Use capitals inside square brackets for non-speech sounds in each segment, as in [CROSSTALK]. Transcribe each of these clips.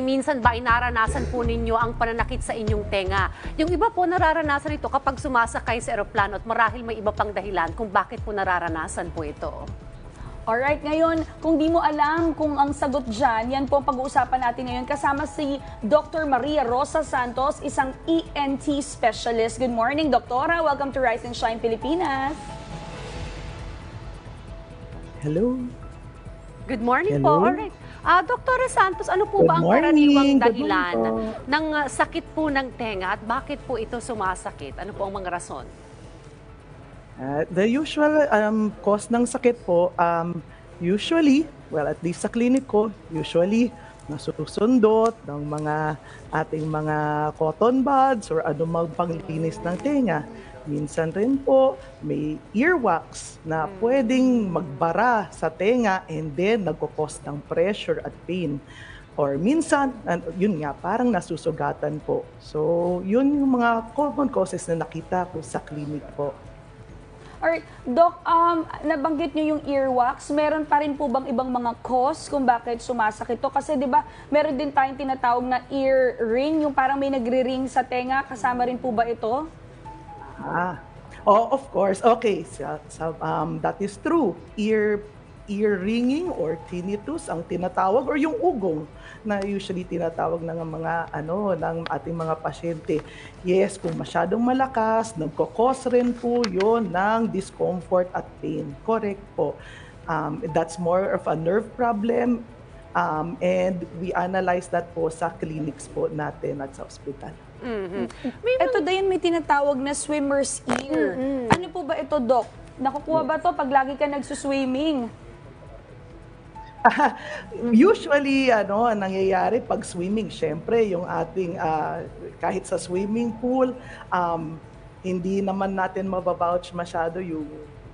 Minsan ba ay naranasan po ninyo ang pananakit sa inyong tenga? Yung iba po nararanasan ito kapag sumasakay sa eroplano at marahil may iba pang dahilan kung bakit po nararanasan po ito. Alright, ngayon, kung di mo alam kung ang sagot dyan, yan po ang pag-uusapan natin ngayon. Kasama si Dr. Maria Rosa Santos, isang ENT specialist. Good morning, Doktora. Welcome to Rise and Shine Pilipinas. Hello. Good morning Hello. po. Alright. Ah, Dr. Santos, ano po Good ba ang morning. karaniwang dahilan ng ah, sakit po ng tenga at bakit po ito sumasakit? Ano po ang mga rason? Uh, the usual um, cause ng sakit po, um, usually, well at least sa clinic ko, usually nasusundot ng mga ating mga cotton buds or anumang panglinis ng tenga. Minsan rin po may earwax na pwedeng magbara sa tenga and then nagkukos ng pressure at pain. Or minsan, an- yun nga, parang nasusugatan po. So, yun yung mga common causes na nakita ko sa clinic po. Alright, Doc, um, nabanggit nyo yung earwax. Meron pa rin po bang ibang mga cause kung bakit sumasakit to? Kasi di ba meron din tayong tinatawag na ear ring, yung parang may nagre-ring sa tenga. Kasama rin po ba ito? Ah, oh, of course. Okay, so, so, um, that is true. Ear ear ringing or tinnitus ang tinatawag or yung ugong na usually tinatawag ng mga ano ng ating mga pasyente. Yes, kung masyadong malakas, nagkokos rin po 'yon ng discomfort at pain. Correct po. Um, that's more of a nerve problem um, and we analyze that po sa clinics po natin at sa hospital. Mhm. May Ito din may tinatawag na swimmer's ear. Ano po ba ito, Doc? Nakukuha ba to pag lagi ka nagsuswimming? [LAUGHS] Usually, ano, ang nangyayari pag swimming, syempre, yung ating, ah, kahit sa swimming pool, um, hindi naman natin mababouch masyado yung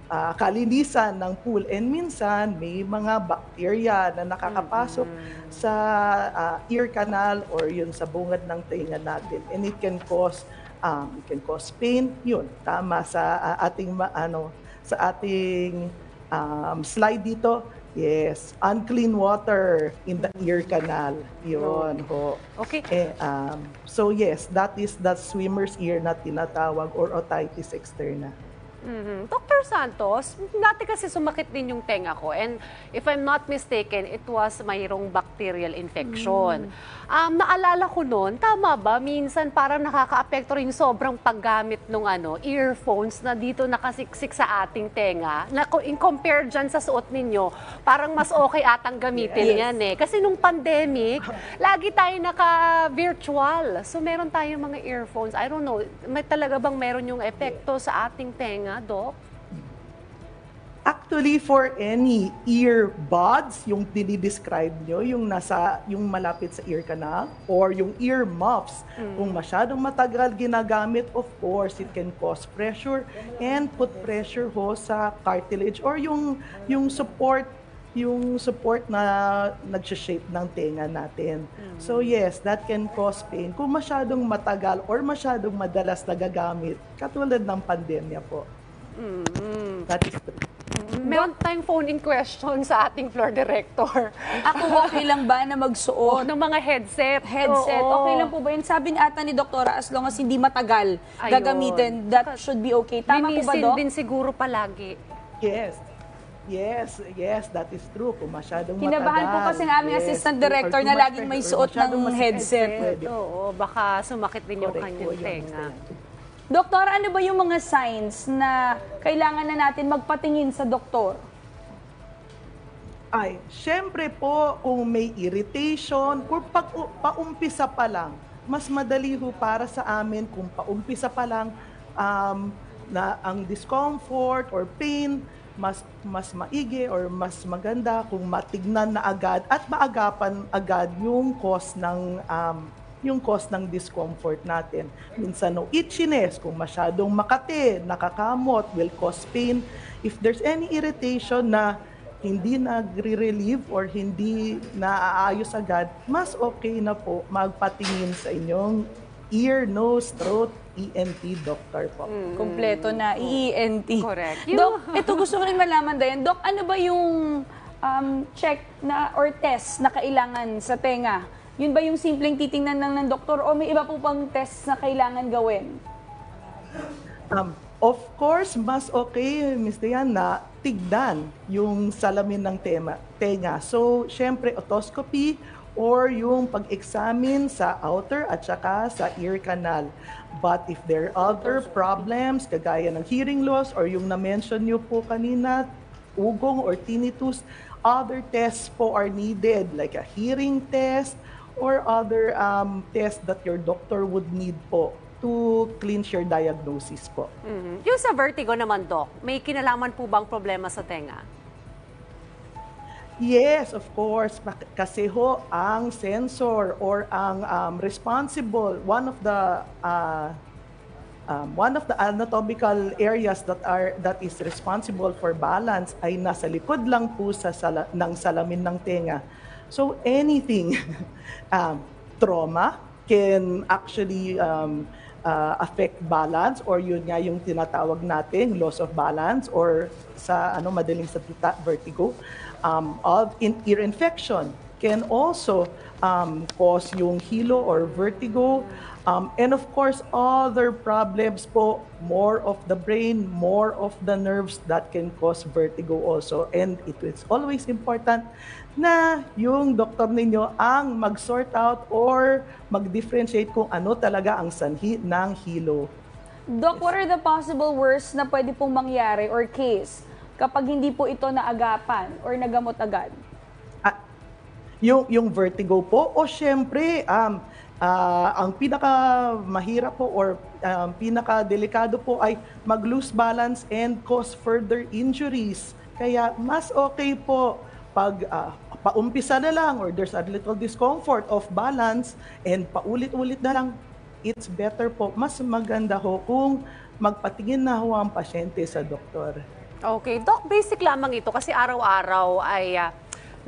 ah, kalinisan ng pool. And minsan, may mga bacteria na nakakapasok sa ah, ear canal or yun sa bungad ng tenga natin. And it can cause, um, it can cause pain. Yun, tama sa ah, ating, ano, sa ating um, slide dito, yes, unclean water in the ear canal. Yun, ho. Okay. Eh, um, so yes, that is the swimmer's ear na tinatawag or otitis externa. Mhm. Dr. Santos, dati kasi sumakit din yung tenga ko and if I'm not mistaken, it was mayroong bacterial infection. Um, naalala ko noon, tama ba, minsan parang nakaka-apekto rin sobrang paggamit ng ano, earphones na dito nakasiksik sa ating tenga. Na, in compare dyan sa suot ninyo, parang mas okay atang gamitin Yes. yan eh. Kasi nung pandemic, [LAUGHS] lagi tayo naka-virtual. So meron tayong mga earphones. I don't know, may talaga bang meron yung epekto sa ating tenga, Doc? Actually, for any earbuds, yung dinidescribe nyo, yung nasa, yung malapit sa ear canal, or yung ear muffs, kung masyadong matagal ginagamit, of course, it can cause pressure and put pressure ho sa cartilage or yung, yung support yung support na nagsha-shape ng tenga natin. So yes, that can cause pain kung masyadong matagal or masyadong madalas nagagamit, katulad ng pandemya po. That is true. Meron tayong phone-in question sa ating floor director. Ako okay lang ba na magsuot? ng mga headset. Headset, Oo. okay lang po ba yun? Sabi ni ata ni Doktora, as long as hindi matagal Ayun. gagamitin, that should be okay. Tama po ba, Linisin Dok? din siguro palagi. Yes. Yes, yes, that is true. Kung masyadong Kinabahan po matagal. kasi ang aming yes, assistant or director too na much laging may pressure, suot masyadong ng masakit, headset. pwede. Oo, baka sumakit din yung Correct kanyang po yun, tenga. Doktora, ano ba yung mga signs na kailangan na natin magpatingin sa doktor? Ay, syempre po, kung may irritation, kung pag, paumpisa pa lang, mas madali ho para sa amin kung paumpisa pa lang um, na ang discomfort or pain, mas mas maigi or mas maganda kung matignan na agad at maagapan agad yung cause ng um, yung cause ng discomfort natin. Minsan no itchiness, kung masyadong makati, nakakamot, will cause pain. If there's any irritation na hindi nagre-relieve or hindi naaayos agad, mas okay na po magpatingin sa inyong ear, nose, throat, ENT doctor po. Kompleto na, EENT. Correct. Dok, ito gusto ko rin malaman din. Dok, ano ba yung um, check na or test na kailangan sa tenga Yun ba yung simpleng titingnan lang ng doktor o may iba po pang test na kailangan gawin? Um, of course, mas okay, Ms. Diane, na tigdan yung salamin ng tema, tenga. So, syempre, otoscopy or yung pag-examine sa outer at saka sa ear canal. But if there are other problems, kagaya ng hearing loss or yung na-mention nyo po kanina, ugong or tinnitus, other tests po are needed like a hearing test or other um, tests that your doctor would need po to clinch your diagnosis po. Mhm. Yung sa vertigo naman, Doc, may kinalaman po bang problema sa tenga? Yes, of course. Kasi ho, ang sensor or ang um, responsible, one of the uh, um, one of the anatomical areas that are that is responsible for balance ay nasa likod lang po sa sala, ng salamin ng tenga. So anything [LAUGHS] um, trauma can actually um, uh, affect balance or yun nga yung tinatawag natin loss of balance or sa ano madaling salita vertigo um, of in ear infection can also um, cause yung hilo or vertigo um, and of course other problems po more of the brain more of the nerves that can cause vertigo also and it is always important na yung doktor ninyo ang mag-sort out or mag-differentiate kung ano talaga ang sanhi ng hilo. Doc, what are the possible worst na pwede pong mangyari or case kapag hindi po ito naagapan or nagamot agad? Yung, yung vertigo po, o syempre, um, ah, ang pinaka mahirap po or um, pinaka delikado po ay mag-lose balance and cause further injuries. Kaya mas okay po pag ah, paumpisa na lang or there's a little discomfort of balance and paulit-ulit na lang, it's better po, mas maganda ho kung magpatingin na ho ang pasyente sa doktor. Okay, Doc, basic lamang ito kasi araw-araw ay ah,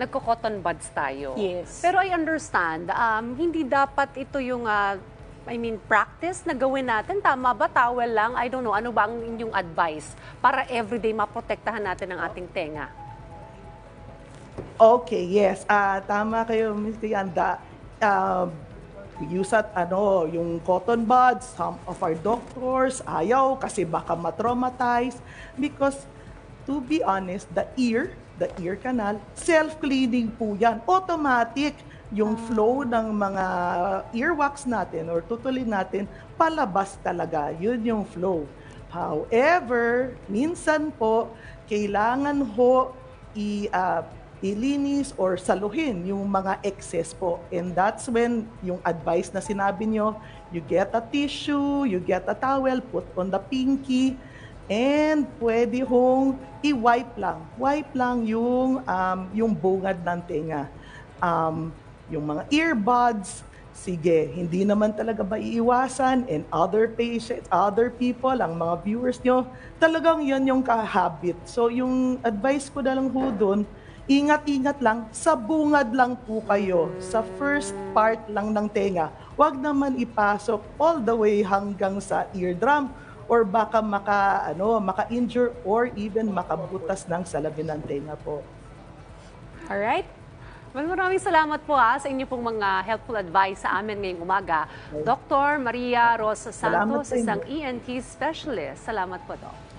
nagko-cotton buds tayo. Yes. Pero I understand, um, hindi dapat ito yung, ah, I mean, practice na gawin natin. Tama ba? Towel lang? I don't know. Ano ba ang inyong advice para everyday maprotektahan natin ang ating tenga? Okay, yes. Ah, tama kayo, Ms. Kayanda. Um, use at ano, yung cotton buds, some of our doctors, ayaw kasi baka matraumatize. Because to be honest, the ear, the ear canal, self-cleaning po yan. Automatic yung flow ng mga earwax natin or tutulin natin, palabas talaga. Yun yung flow. However, minsan po, kailangan ho i, ah, ilinis or saluhin yung mga excess po. And that's when yung advice na sinabi nyo, you get a tissue, you get a towel, put on the pinky, and pwede hong i-wipe lang. Wipe lang yung, um, yung bungad ng tenga. Um, yung mga earbuds, sige, hindi naman talaga maiiwasan and other patients, other people, ang mga viewers nyo, talagang yan yung kahabit. So yung advice ko na lang ho dun, ingat-ingat lang, sa bungad lang po kayo, sa first part lang ng tenga. Huwag naman ipasok all the way hanggang sa eardrum or baka maka ano, maka-injure or even makabutas ng salamin ng tenga po. Alright? Well, maraming salamat po ha, sa inyo pong mga helpful advice sa amin ngayong umaga. Dr. Maria Rosa Santos, isang ENT specialist. Salamat po, Doc.